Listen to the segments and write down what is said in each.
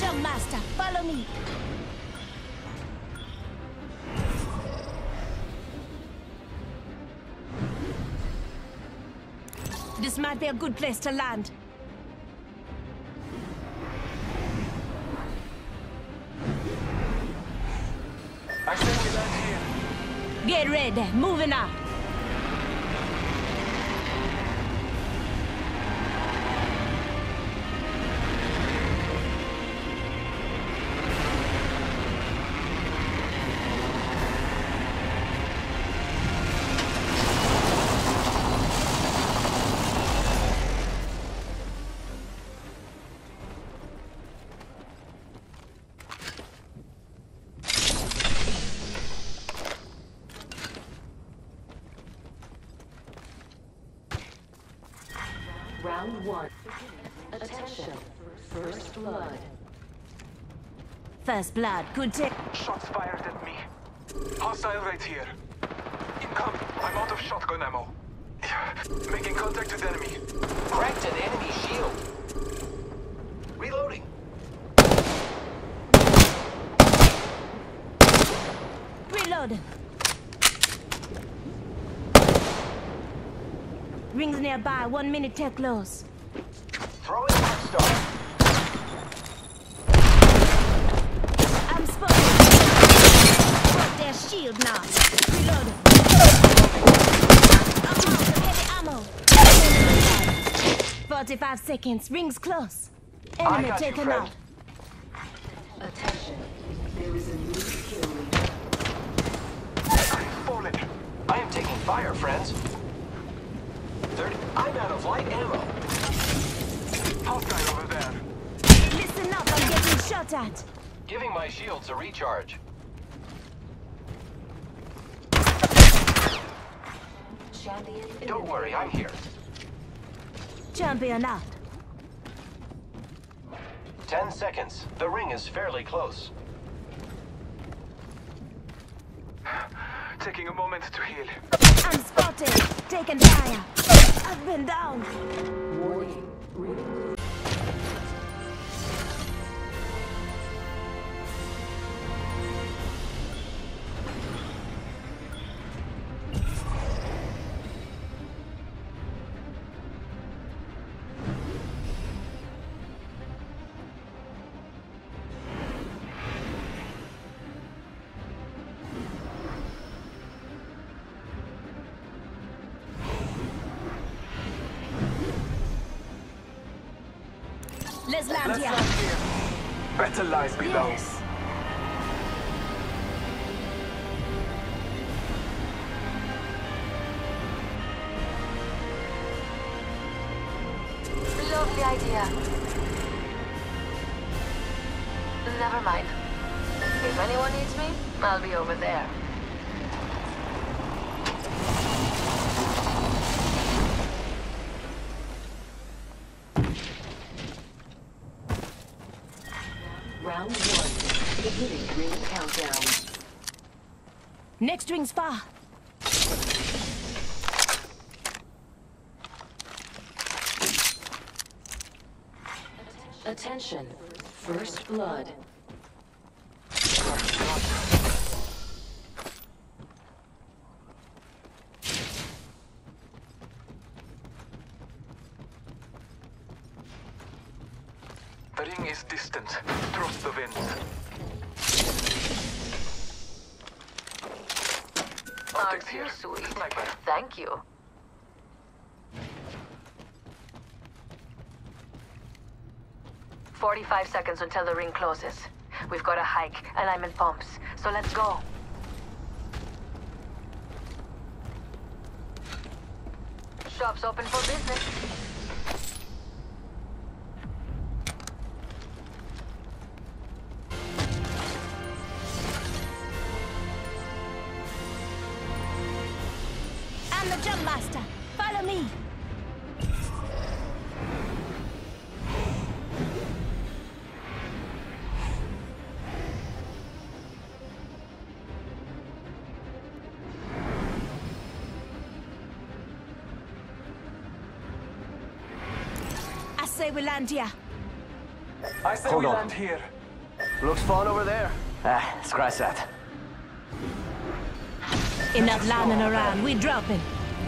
jump master. Follow me. This might be a good place to land. I say we land here. Get ready. Moving out. One. Attention. First blood. First blood. Good take. Shots fired at me. Hostile right here. Incoming. I'm out of shotgun ammo. Making contact with enemy. Cracked an enemy shield. Reloading. Reload. Rings nearby. One minute till close. Throwing I'm spotted. Got their shield now. Reload. I'm out of heavy ammo. 45 seconds. Rings close. Enemy got you, taken out. Attention. There is a new kill leader. I've fallen. I am taking fire, friends. 30. I'm out of light ammo. Hostile over there. Listen up. I'm getting shot at. Giving my shields a recharge. Champion Don't worry, I'm here. Champion out. 10 seconds. The ring is fairly close. Taking a moment to heal. I'm spotted. Taking fire. I've been down. hoje. Let's land Let's here. land here. Better lies below. Yes. Lovely idea. Never mind. If anyone needs me, I'll be over there. Round one. Beginning ring countdown. Next ring's far. Attention. First blood. Is distant. Trust the winds. Optics you here. sweet? Sniper. Thank you. Forty-five seconds until the ring closes. We've got a hike, and I'm in pumps, so let's go. Shop's open for business. Jump master. Follow me. I say we land here. I say Hold we on. land here. Looks fun over there. Ah, scratch that. Enough landing around. We dropping.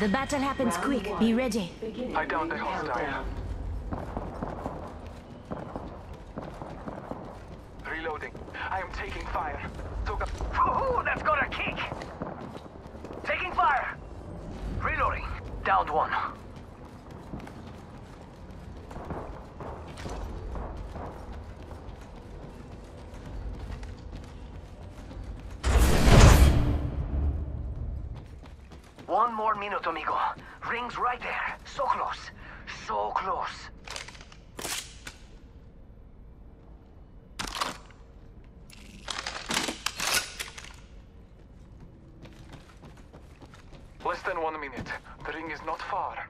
The battle happens Round quick. one. Be ready. Beginning I downed the hostile. Reloading. I am taking fire. Took a... Ooh, that's got a kick! Taking fire! Reloading. Downed one. One more minute, amigo. Ring's right there. So close. So close. Less than one minute. The ring is not far.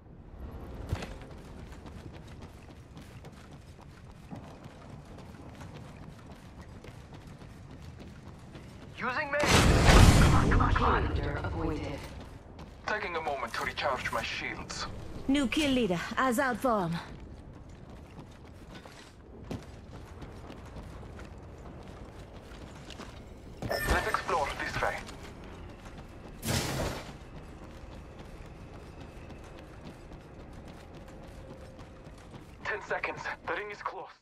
Using me! Come on, come on, come on. Leader appointed. Taking a moment to recharge my shields. New kill leader. Eyes out for him. Let's explore this way. Ten seconds. The ring is close.